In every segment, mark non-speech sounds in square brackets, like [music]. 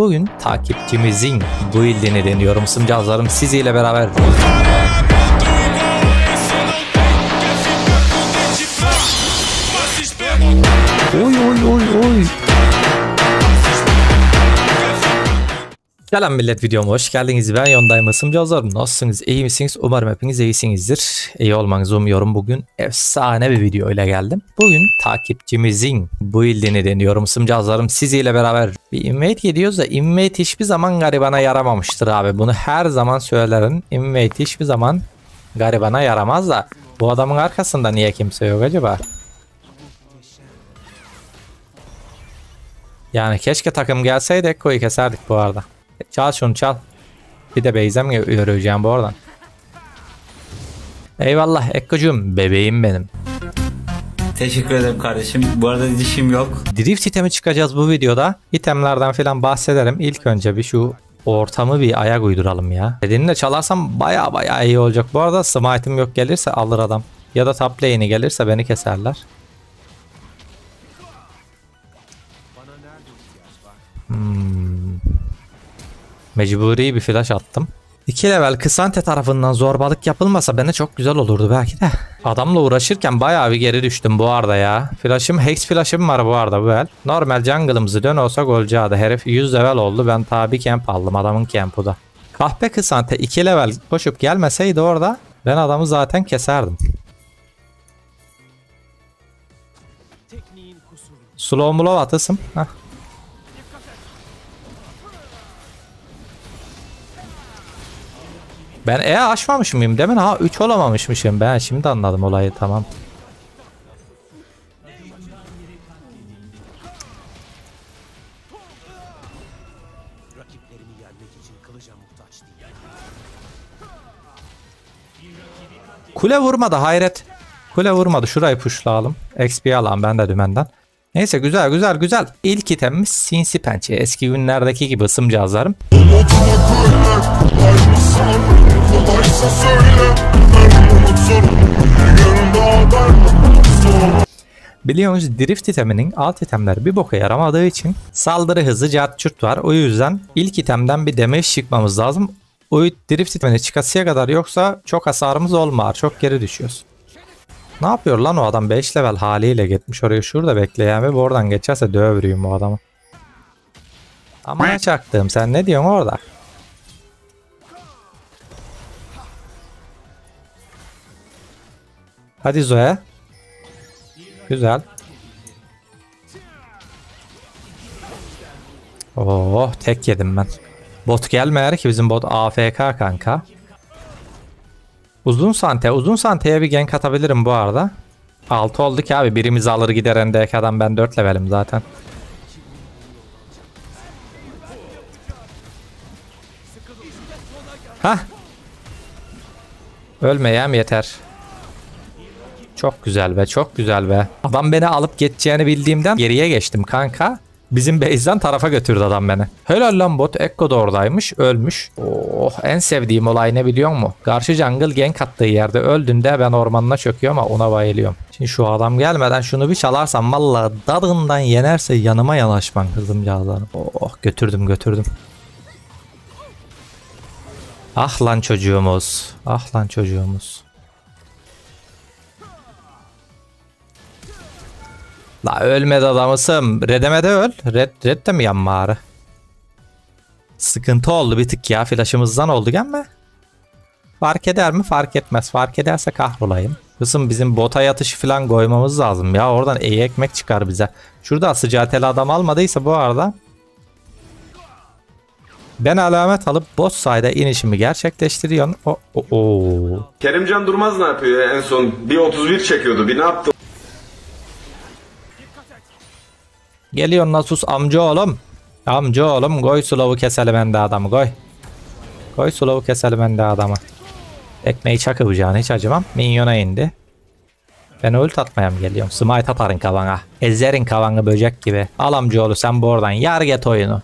Bugün takipçimizin build'ini deniyorum. Sımcazlarım siziyle beraber. Oy oy oy oy. Selam millet videoma hoş geldiniz. Ben Yondayım Isımcazlarım. Nasılsınız? İyi misiniz? Umarım hepiniz iyisinizdir. İyi olmanızı umuyorum. Bugün efsane bir video ile geldim. Bugün takipçimizin build'ini deniyorum. Isımcazlarım siziyle beraber bir invade gidiyoruz da invade hiçbir zaman garibana yaramamıştır abi. Bunu her zaman söylerim. Invade hiçbir zaman garibana yaramaz da bu adamın arkasında niye kimse yok acaba? Yani keşke takım gelseydi Ekko'yu keserdik bu arada. Çal şunu çal. Bir de Beyzem yürüyeceğim bu oradan. Eyvallah Ekko'cum bebeğim benim. Teşekkür ederim kardeşim. Bu arada dişim yok. Drift itemi çıkacağız bu videoda. İtemlerden falan bahsederim. İlk önce bir şu ortamı bir ayak uyduralım ya. Dediğini de çalarsam baya baya iyi olacak. Bu arada smite'im yok gelirse alır adam. Ya da top lane'i gelirse beni keserler. Mecburi bir flash attım. 2 level Kısante tarafından zorbalık yapılmasa bana çok güzel olurdu belki de. Adamla uğraşırken bayağı bir geri düştüm bu arada ya. Flash'ım Hex flash'ım var bu arada bu el. Normal jungle'ımızı dön olsa golcağı Herif 100 level oldu ben tabi camp aldım adamın camp'u da. Kahpe Kısante 2 level koşup gelmeseydi orada ben adamı zaten keserdim. Slow mo low atasım. Heh. Ben E açmamış mıyım demin? Ha 3 olamamışmışım. Ben şimdi anladım olayı tamam. Kule vurmadı hayret. Kule vurmadı. Şurayı pushlayalım. XP alalım ben de dümenden. Neyse güzel güzel güzel. İlk itemimiz sinsi pençe. Eski günlerdeki gibi ısım cihazlarım. Biliyorsunuz drift iteminin alt itemler bir boka yaramadığı için saldırı hızı cart var. O yüzden ilk itemden bir damage çıkmamız lazım. O drift itemini çıkasıya kadar yoksa çok hasarımız olmaz. Çok geri düşüyoruz. Ne yapıyor lan o adam 5 level haliyle gitmiş oraya şurada bekleyen ve oradan geçerse dövürüyüm o adamı. Ama çaktım sen ne diyorsun orada? Hadi Zoe. Güzel. Oh tek yedim ben. Bot gelmeyer ki bizim bot AFK kanka. Uzun sante. Uzun santeye bir gank atabilirim bu arada. 6 oldu ki abi. Birimiz alır gider endek adam. Ben 4 levelim zaten. Hah. Ölmeyem yeter. Çok güzel be çok güzel be. Adam beni alıp geçeceğini bildiğimden geriye geçtim kanka. Bizim base'den tarafa götürdü adam beni. Helal lan bot. Ekko da oradaymış. Ölmüş. Oh en sevdiğim olay ne biliyor musun? Karşı jungle gank attığı yerde öldüğünde ben ormanına çöküyorum ama ona bayılıyorum. Şimdi şu adam gelmeden şunu bir çalarsam valla dadından yenerse yanıma yanaşman kızımcağızlarım. Oh götürdüm götürdüm. Ah lan çocuğumuz. Ah lan çocuğumuz. La ölmedi adamısım. Redeme de öl. Red, red de mi yanma Sıkıntı oldu bir tık ya. Flaşımızdan oldu gelme. Fark eder mi? Fark etmez. Fark ederse kahrolayım. Kızım bizim bota yatışı falan koymamız lazım ya. Oradan iyi ekmek çıkar bize. Şurada sıcateli adam almadıysa bu arada. Ben alamet alıp boss side'a inişimi gerçekleştiriyorum. O. Kerimcan Durmaz ne yapıyor ya en son? Bir 31 çekiyordu. Bir ne yaptı? Geliyor Nasus amca oğlum. Amca oğlum koy sulavu keselim ende adamı koy. Koy sulavu keselim ende adamı. Ekmeği çakı bıcağını hiç acımam. Minyona indi. Ben ult atmaya mı geliyorum? Smite atarın kavana. Ezerin kavanı böcek gibi. Al amcaoğlu sen bu oradan yar get oyunu.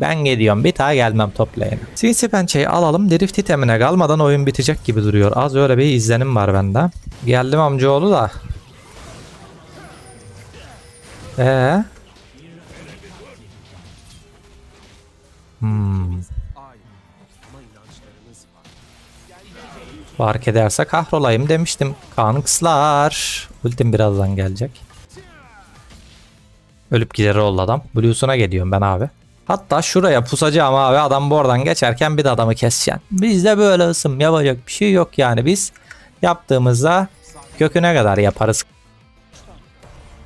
Ben gidiyorum bir daha gelmem toplayın. Sinsi pençeyi alalım. Drift itemine kalmadan oyun bitecek gibi duruyor. Az öyle bir izlenim var bende. Geldim amcaoğlu da. Ee? Hmm. Fark ederse kahrolayım demiştim. Kankslar. Ultim birazdan gelecek. Ölüp gider oldu adam. Blues'una geliyorum ben abi. Hatta şuraya pusacağım abi. Adam bu oradan geçerken bir de adamı keseceksin. Bizde böyle ısım yapacak bir şey yok yani. Biz yaptığımızda köküne kadar yaparız.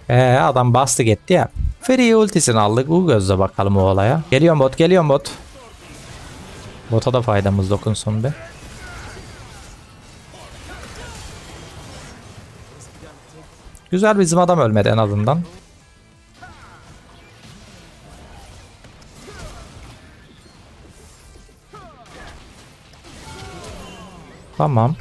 Ee adam bastı gitti ya. Free ultisini aldık. Bu gözle bakalım o olaya. Geliyorum bot geliyorum bot. Bota da faydamız dokunsun be. Güzel bizim adam ölmedi en azından. Tamam.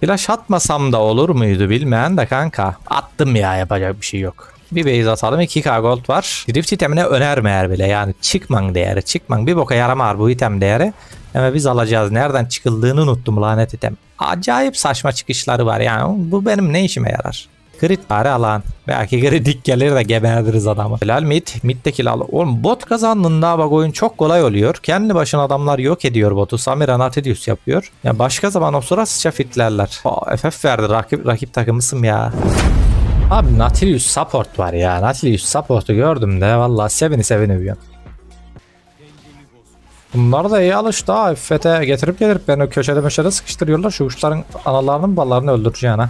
Flash atmasam da olur muydu bilmeyen de kanka. Attım ya yapacak bir şey yok. Bir base atalım 2k gold var. Drift itemine önermeyer bile yani çıkman değeri çıkman bir boka yaramar bu item değeri. Ama biz alacağız nereden çıkıldığını unuttum lanet item. Acayip saçma çıkışları var yani bu benim ne işime yarar. Crit bari alan. Belki kritik gelir de geberdiriz adamı. Helal mid. Mid'deki lal. Oğlum bot kazandığında bak oyun çok kolay oluyor. Kendi başına adamlar yok ediyor botu. Samira Natilius yapıyor. Ya başka zaman o sıra sıça fitlerler. Aa, FF verdi rakip, rakip takımısın ya. Abi Natilius support var ya. Natilius support'u gördüm de vallahi sevini sevini bir Bunlar da iyi alıştı ha. FF'e getirip getirip beni köşede meşede sıkıştırıyorlar. Şu uçların analarının ballarını öldüreceğine.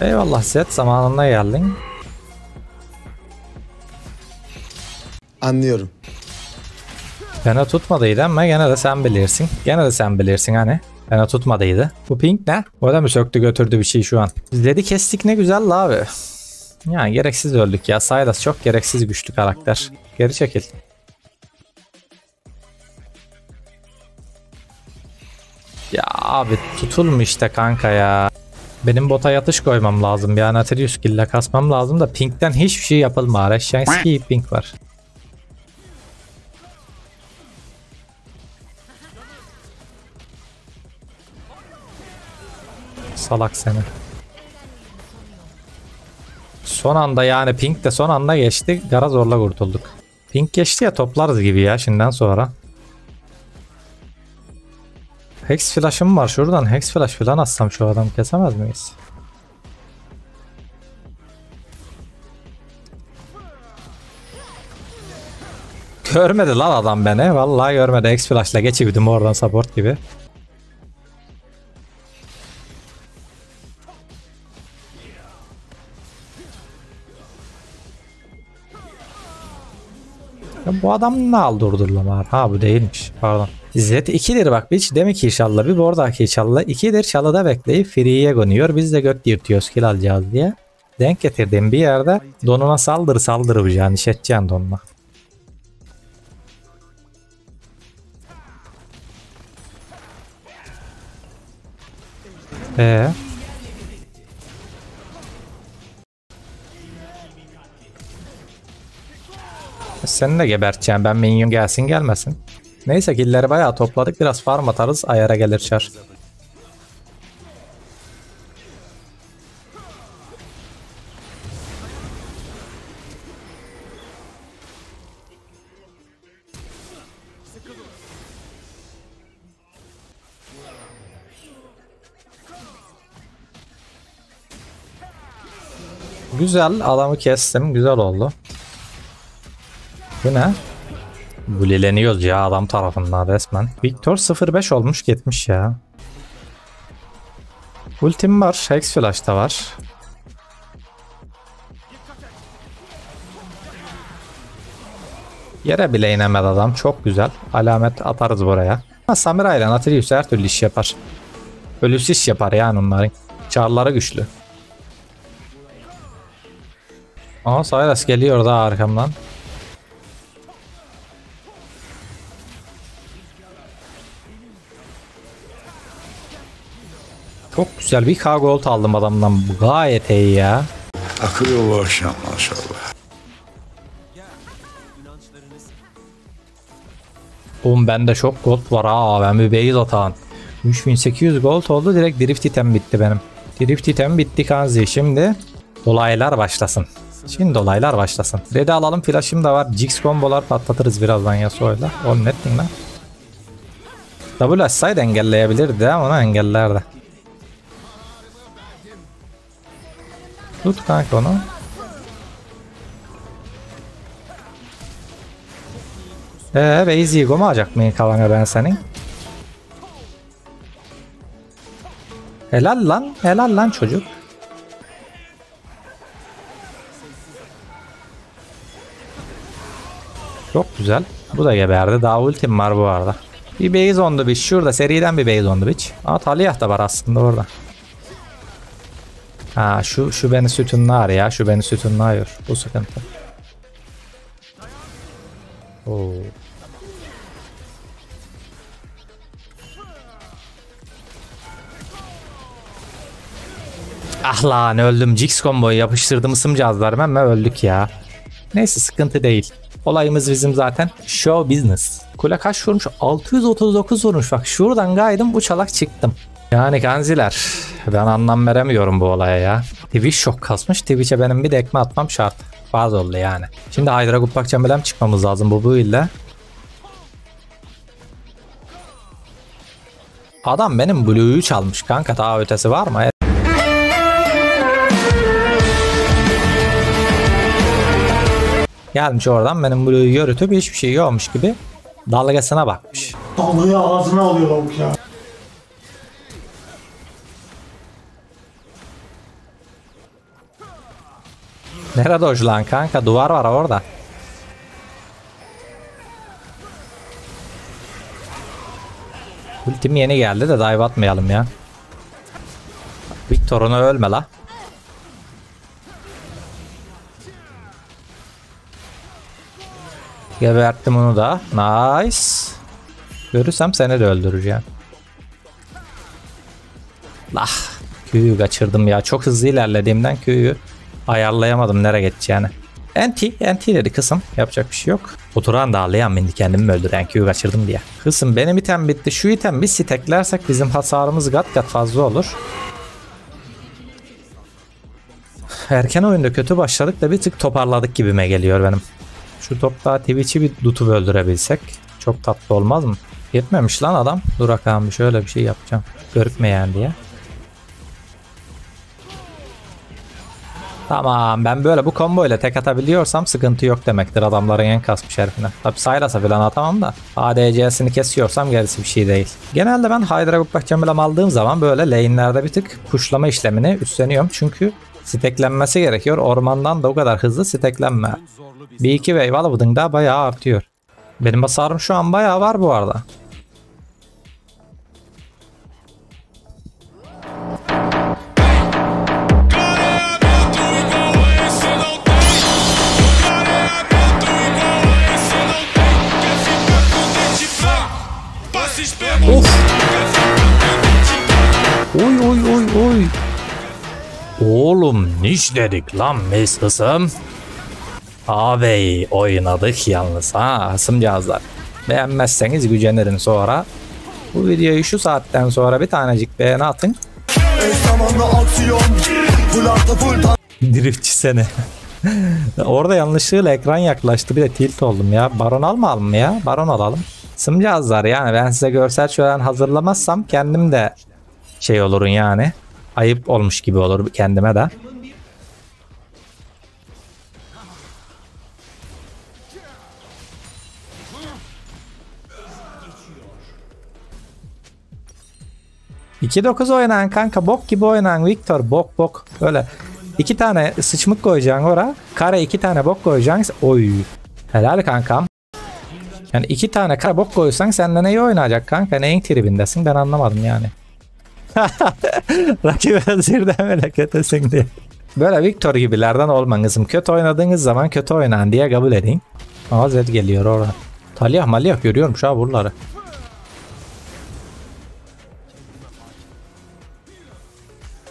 Eyvallah set zamanında geldin. Anlıyorum. Bana tutmadıydı ama gene de sen bilirsin. Gene de sen bilirsin hani. Bana tutmadıydı. Bu pink ne? O da mı söktü götürdü bir şey şu an? İzledi kestik ne güzel la abi. Yani gereksiz öldük ya. Saydas çok gereksiz güçlü karakter. Geri çekil. Ya abi tutulmuş işte kanka ya. Benim bota yatış koymam lazım. Bir Anatolius kille kasmam lazım da pinkten hiçbir şey yapılmıyor. Reshenski pink var. Salak seni. Son anda yani Pink de son anda geçti. Gara zorla kurtulduk. Pink geçti ya toplarız gibi ya şimdiden sonra. Hex flash'ım var şuradan. Hex flash falan atsam şu adam kesemez miyiz? Görmedi lan adam beni. Vallahi görmedi. Hex flash'la geçiverdim oradan support gibi. Ya bu adam ne aldırdılar? Ha bu değilmiş. Pardon. İzzet 2'dir bak hiç demek ki inşallah bir bordaki inşallah 2'dir çalıda bekleyip free'ye konuyor. Biz de göt yırtıyoruz kill alacağız diye. Denk getirdiğim bir yerde donuna saldır saldır bu yani işeteceksin donuna. Ee, Seni de geberteceğim ben minyon gelsin gelmesin. Neyse killeri bayağı topladık biraz farm atarız ayara gelir çar. Güzel adamı kestim güzel oldu. Bu ne? Buleleniyoruz ya adam tarafından resmen. Victor 05 olmuş gitmiş ya. Ultim var. Hex Flash da var. Yere bile inemedi adam. Çok güzel. Alamet atarız buraya. Ha, Samira ile Natalius her türlü iş yapar. Ölüsü iş yapar yani onların. Çarları güçlü. Aa Sayras geliyor da arkamdan. Çok güzel bir K gold aldım adamdan. Gayet iyi ya. Akıyor bu akşam maşallah. Oğlum bende çok gold var ha. Ben bir base atağım. 3800 gold oldu. Direkt drift item bitti benim. Drift item bitti kanzi. Şimdi olaylar başlasın. Şimdi olaylar başlasın. Red'i alalım. Flash'ım da var. Jigs kombolar patlatırız birazdan Yasuo'yla. Oğlum ne ettin lan? W açsaydı engelleyebilirdi ama onu engellerdi. Tut kanka onu. Eee base ego mu alacak mıyım kavana ben senin? Helal lan, helal lan çocuk. Çok güzel. Bu da geberdi. Daha ultim var bu arada. Bir base on the beach. Şurada seriden bir base on the beach. Aa Taliyah da var aslında orada. Ha şu şu beni sütunlar ya. Şu beni sütunluyor. Bu sıkıntı. Oo. Ah lan öldüm. Jix combo'yu yapıştırdım ısımcağızlarım ama öldük ya. Neyse sıkıntı değil. Olayımız bizim zaten show business. Kule kaç vurmuş? 639 vurmuş. Bak şuradan gaydım bu çalak çıktım. Yani kanziler ben anlam veremiyorum bu olaya ya. Twitch çok kasmış. Twitch'e benim bir dekme atmam şart. Fazla oldu yani. Şimdi Hydra Kupak Cembelem çıkmamız lazım bu bu ile. Adam benim Blue'yu çalmış kanka daha ötesi var mı? Gelmiş oradan benim Blue'yu yürütüp hiçbir şey yokmuş gibi dalgasına bakmış. Dalgayı ağzına alıyor lavuk ya. Nerede o lan kanka? Duvar var orada. Ultim yeni geldi de dive atmayalım ya. Victor onu ölme la. Geberttim onu da. Nice. Görürsem seni de öldüreceğim. Lah. Q'yu kaçırdım ya. Çok hızlı ilerlediğimden Q'yu ayarlayamadım nereye geçeceğini. Anti, anti dedi kısım. Yapacak bir şey yok. Oturan da ağlayan bindi kendimi mi öldüren Q'yu kaçırdım diye. Kısım benim item bitti. Şu item bir steklersek bizim hasarımız kat kat fazla olur. Erken oyunda kötü başladık da bir tık toparladık gibime geliyor benim. Şu topta Twitch'i bir tutup öldürebilsek çok tatlı olmaz mı? Yetmemiş lan adam. Dur bakalım şöyle bir şey yapacağım. Görükmeyen diye. Tamam ben böyle bu combo ile tek atabiliyorsam sıkıntı yok demektir adamların en kasmış herifine. Tabi Sylas'a falan atamam da ADC'sini kesiyorsam gerisi bir şey değil. Genelde ben Hydra Gupbak Cemilam aldığım zaman böyle lane'lerde bir tık pushlama işlemini üstleniyorum. Çünkü steklenmesi gerekiyor. Ormandan da o kadar hızlı steklenme. Bir iki wave alıbıdığında bayağı artıyor. Benim hasarım şu an bayağı var bu arada. Niş dedik lan biz kızım. Abi oynadık yalnız ha asım cihazlar. Beğenmezseniz gücenirin sonra. Bu videoyu şu saatten sonra bir tanecik beğeni atın. Driftçi seni. [laughs] Orada yanlışlıkla ekran yaklaştı bir de tilt oldum ya. Baron almayalım mı ya? Baron alalım. Sım cihazlar yani ben size görsel şölen hazırlamazsam kendim de şey olurun yani. Ayıp olmuş gibi olur kendime de. İki dokuz oynayan kanka bok gibi oynayan Victor bok bok böyle iki tane sıçmık koyacaksın ora kare iki tane bok koyacaksın oy helal kankam yani iki tane kare bok koysan senden iyi oynayacak kanka neyin tribindesin ben anlamadım yani Rakip özürden meleketesin diye. Böyle Victor gibilerden olmanızım. Kötü oynadığınız zaman kötü oynan diye kabul edin. Aa Zed geliyor orada. Talyah malyah görüyorum şu an buraları.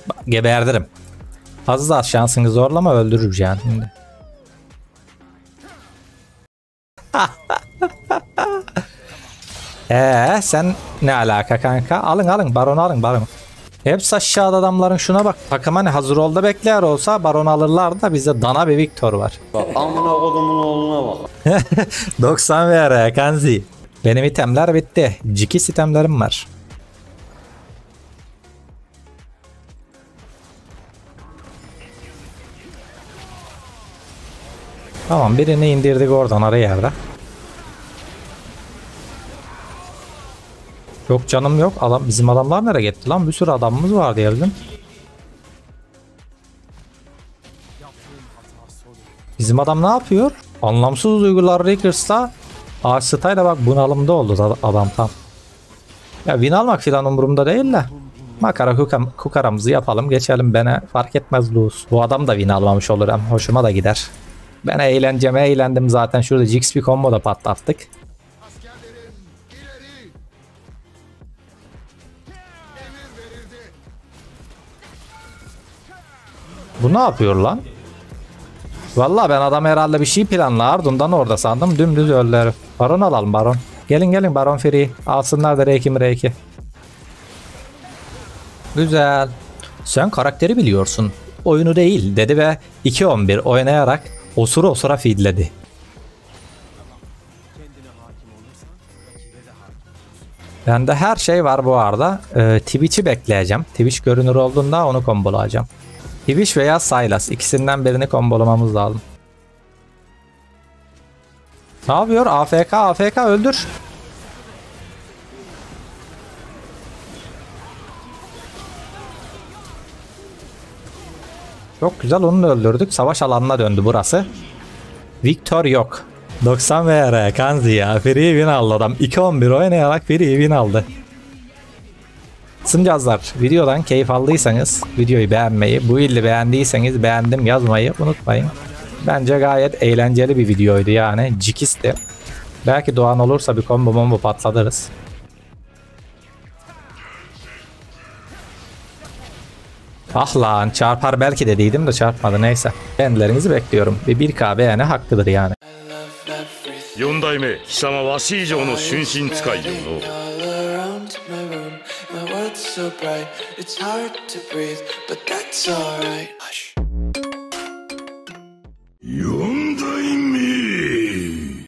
Bak, Geberdirim. Fazla şansını zorlama öldürür yani şimdi. [laughs] Ee sen ne alaka kanka? Alın alın baronu alın baronu. Hepsi aşağıda adamların şuna bak. Takım hani hazır oldu bekler olsa baron alırlar da bizde dana bir Victor var. Amına kodumun oğluna bak. [laughs] 90 VR Kanzi. Benim itemler bitti. Ciki itemlerim var. Tamam birini indirdik oradan araya yerde. Yok canım yok. Adam, bizim adamlar nereye gitti lan? Bir sürü adamımız var diyelim. Bizim adam ne yapıyor? Anlamsız duygular Rickers'ta Arstay'da bak bunalımda oldu da- adam tam. Ya win almak filan umurumda değil de. Makara kukam, kukaramızı yapalım geçelim bana fark etmez lose. Bu adam da win almamış olur hem hoşuma da gider. Ben eğlenceme eğlendim zaten şurada Jix bir combo da patlattık. Bu ne yapıyor lan? Vallahi ben adam herhalde bir şey planlar ardından orada sandım dümdüz öldü. Baron alalım baron. Gelin gelin baron free. Alsınlar da R2 mi R2. Güzel. Sen karakteri biliyorsun. Oyunu değil dedi ve 2-11 oynayarak osura osura feedledi. Bende her şey var bu arada. Ee, Twitch'i bekleyeceğim. Twitch görünür olduğunda onu kombolayacağım. Twitch veya Sylas ikisinden birini kombolamamız lazım. Ne yapıyor? AFK AFK öldür. Çok güzel onu öldürdük. Savaş alanına döndü burası. Victor yok. 90 VR Kanzi ya. Free win aldı adam. 2-11 oynayarak free win aldı. Sıncazlar videodan keyif aldıysanız videoyu beğenmeyi, bu illi beğendiyseniz beğendim yazmayı unutmayın. Bence gayet eğlenceli bir videoydu yani. Cikisti. Belki doğan olursa bir combo bombo patlatırız. Ah lan çarpar belki dediydim de çarpmadı neyse. Beğenilerinizi bekliyorum. Bir 1K beğeni hakkıdır yani. 四代目貴様わし以上の春心使いよの all around my room. My world's so bright, it's hard to breathe, but that's alright. Hush. よ